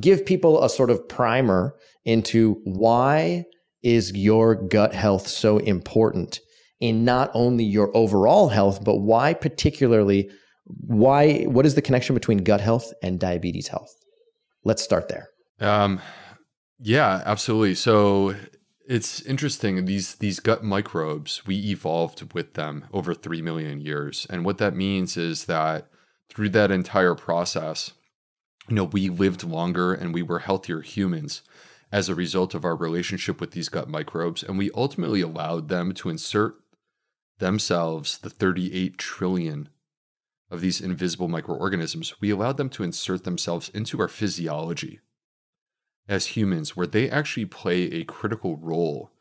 give people a sort of primer into why is your gut health so important in not only your overall health, but why particularly why what is the connection between gut health and diabetes health? Let's start there. Um, yeah, absolutely. So it's interesting. These these gut microbes, we evolved with them over three million years, and what that means is that through that entire process, you know, we lived longer and we were healthier humans as a result of our relationship with these gut microbes, and we ultimately allowed them to insert themselves the 38 trillion of these invisible microorganisms. We allowed them to insert themselves into our physiology as humans, where they actually play a critical role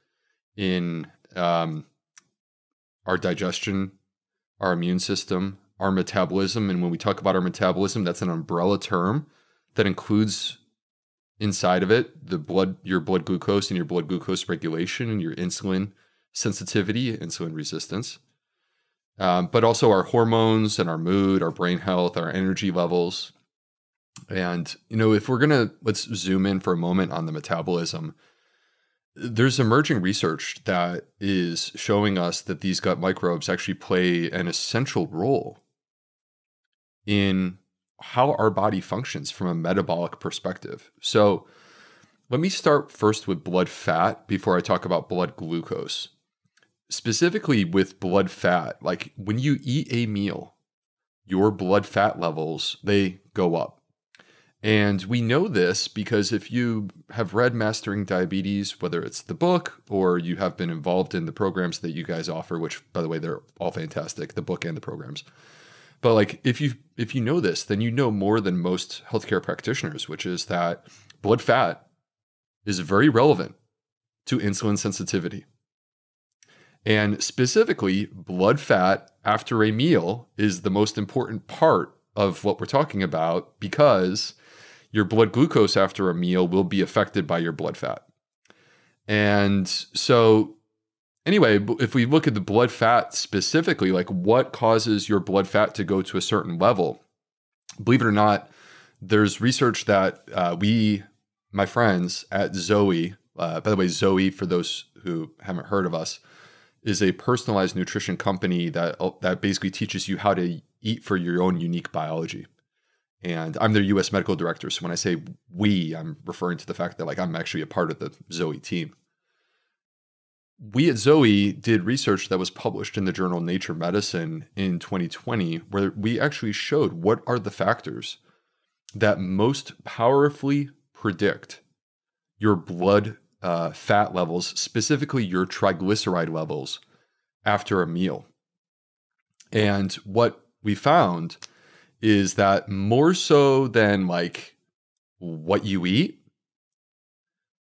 in um, our digestion, our immune system, our metabolism. And when we talk about our metabolism, that's an umbrella term that includes inside of it the blood, your blood glucose and your blood glucose regulation and your insulin sensitivity, insulin resistance. Um, but also our hormones and our mood, our brain health, our energy levels, and, you know, if we're to let's zoom in for a moment on the metabolism, there's emerging research that is showing us that these gut microbes actually play an essential role in how our body functions from a metabolic perspective. So, let me start first with blood fat before I talk about blood glucose. Specifically with blood fat, like when you eat a meal, your blood fat levels they go up and we know this because if you have read Mastering Diabetes, whether it's the book or you have been involved in the programs that you guys offer, which by the way, they're all fantastic, the book and the programs. But like if you if you know this, then you know more than most healthcare practitioners, which is that blood fat is very relevant to insulin sensitivity. And specifically, blood fat after a meal is the most important part of what we're talking about because your blood glucose after a meal will be affected by your blood fat. And so, anyway, if we look at the blood fat specifically, like what causes your blood fat to go to a certain level, believe it or not, there's research that uh, we, my friends at Zoe, uh, by the way, Zoe, for those who haven't heard of us, is a personalized nutrition company that that basically teaches you how to eat for your own unique biology and I'm their U.S. medical director. So when I say we, I'm referring to the fact that like I'm actually a part of the Zoe team. We at Zoe did research that was published in the journal Nature Medicine in 2020, where we actually showed what are the factors that most powerfully predict your blood uh, fat levels, specifically your triglyceride levels, after a meal. And what we found is that more so than like what you eat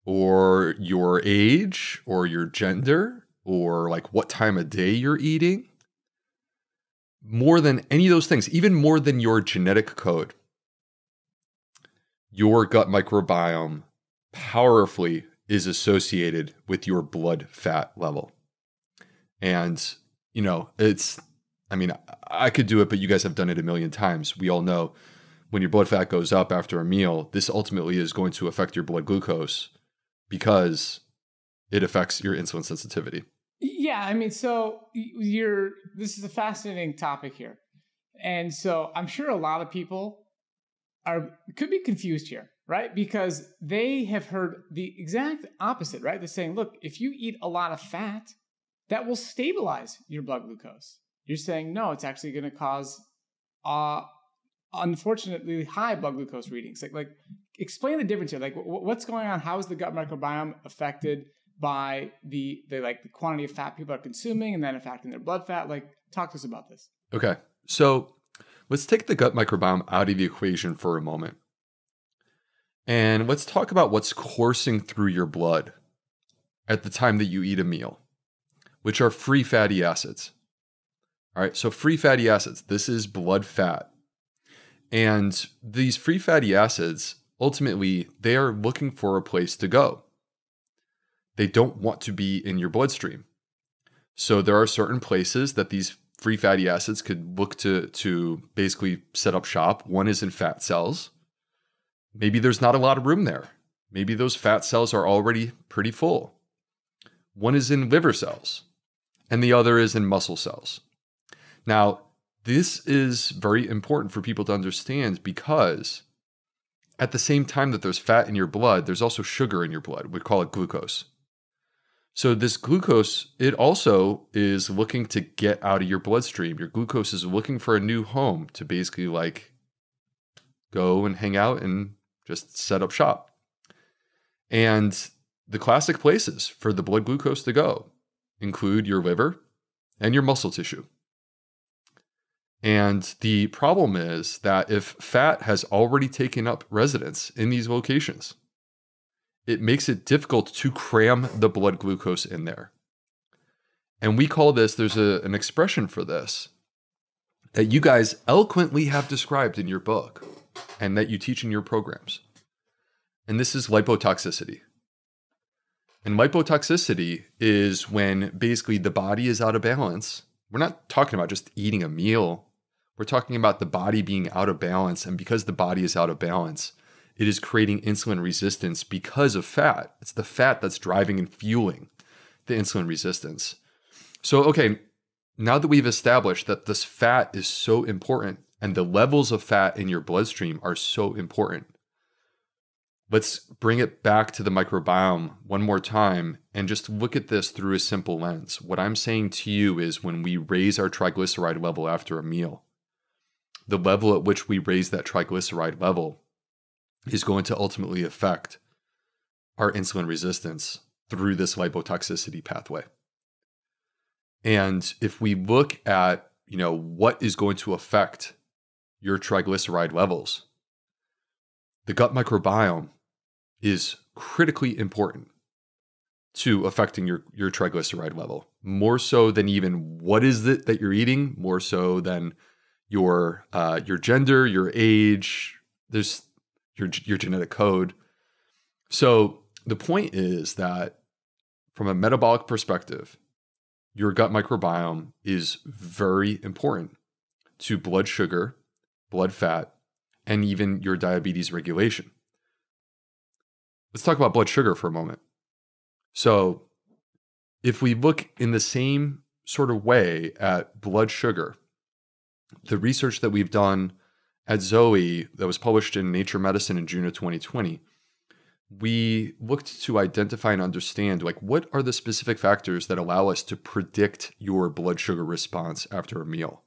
or your age or your gender or like what time of day you're eating, more than any of those things, even more than your genetic code, your gut microbiome powerfully is associated with your blood fat level. And, you know, it's I mean, I could do it, but you guys have done it a million times. We all know when your blood fat goes up after a meal, this ultimately is going to affect your blood glucose because it affects your insulin sensitivity. Yeah, I mean, so you're this is a fascinating topic here. And so I'm sure a lot of people are could be confused here, right? Because they have heard the exact opposite, right? They're saying, look, if you eat a lot of fat, that will stabilize your blood glucose. You're saying no, it's actually going to cause, uh, unfortunately, high blood glucose readings. Like, like, explain the difference here. Like, what's going on? How is the gut microbiome affected by the the like the quantity of fat people are consuming, and then affecting their blood fat? Like, talk to us about this. Okay, so let's take the gut microbiome out of the equation for a moment. And let's talk about what's coursing through your blood at the time that you eat a meal, which are free fatty acids. All right, so free fatty acids, this is blood fat. And these free fatty acids, ultimately, they are looking for a place to go. They don't want to be in your bloodstream. So there are certain places that these free fatty acids could look to to basically set up shop. One is in fat cells, maybe there's not a lot of room there. Maybe those fat cells are already pretty full. One is in liver cells, and the other is in muscle cells. Now, this is very important for people to understand because at the same time that there's fat in your blood, there's also sugar in your blood. We call it glucose. So this glucose, it also is looking to get out of your bloodstream. Your glucose is looking for a new home to basically like go and hang out and just set up shop. And the classic places for the blood glucose to go include your liver and your muscle tissue. And the problem is that if fat has already taken up residence in these locations, it makes it difficult to cram the blood glucose in there. And we call this, there's a, an expression for this that you guys eloquently have described in your book and that you teach in your programs. And this is lipotoxicity. And lipotoxicity is when basically the body is out of balance. We're not talking about just eating a meal. We're talking about the body being out of balance. And because the body is out of balance, it is creating insulin resistance because of fat. It's the fat that's driving and fueling the insulin resistance. So, okay, now that we've established that this fat is so important and the levels of fat in your bloodstream are so important, let's bring it back to the microbiome one more time and just look at this through a simple lens. What I'm saying to you is when we raise our triglyceride level after a meal, the level at which we raise that triglyceride level is going to ultimately affect our insulin resistance through this lipotoxicity pathway. And if we look at, you know, what is going to affect your triglyceride levels, the gut microbiome is critically important to affecting your your triglyceride level more so than even what is it that you're eating more so than your uh, your gender your age there's your your genetic code. So the point is that from a metabolic perspective, your gut microbiome is very important to blood sugar, blood fat, and even your diabetes regulation. Let's talk about blood sugar for a moment. So, if we look in the same sort of way at blood sugar, the research that we've done at Zoe that was published in Nature Medicine in June of 2020, we looked to identify and understand like what are the specific factors that allow us to predict your blood sugar response after a meal.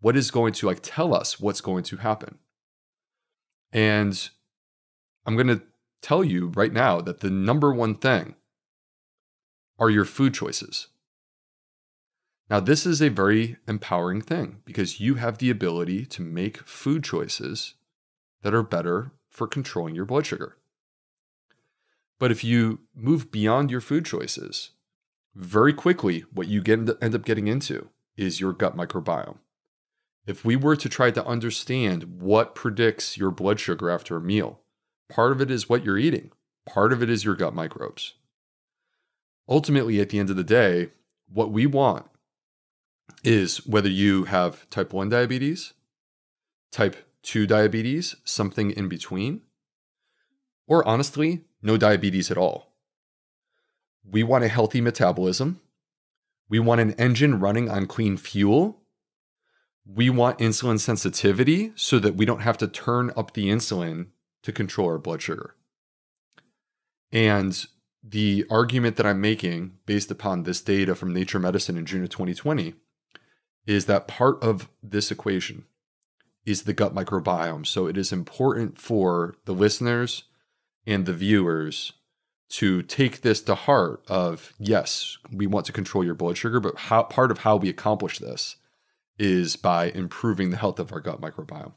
What is going to like tell us what's going to happen? And I'm going to tell you right now that the number one thing are your food choices. Now, this is a very empowering thing because you have the ability to make food choices that are better for controlling your blood sugar. But if you move beyond your food choices, very quickly, what you get, end up getting into is your gut microbiome. If we were to try to understand what predicts your blood sugar after a meal, part of it is what you're eating, part of it is your gut microbes. Ultimately, at the end of the day, what we want is whether you have type 1 diabetes, type 2 diabetes, something in between, or honestly, no diabetes at all. We want a healthy metabolism. We want an engine running on clean fuel. We want insulin sensitivity so that we don't have to turn up the insulin to control our blood sugar. And the argument that I'm making based upon this data from Nature Medicine in June of 2020 is that part of this equation is the gut microbiome. So it is important for the listeners and the viewers to take this to heart of yes, we want to control your blood sugar, but how, part of how we accomplish this is by improving the health of our gut microbiome.